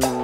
Bye.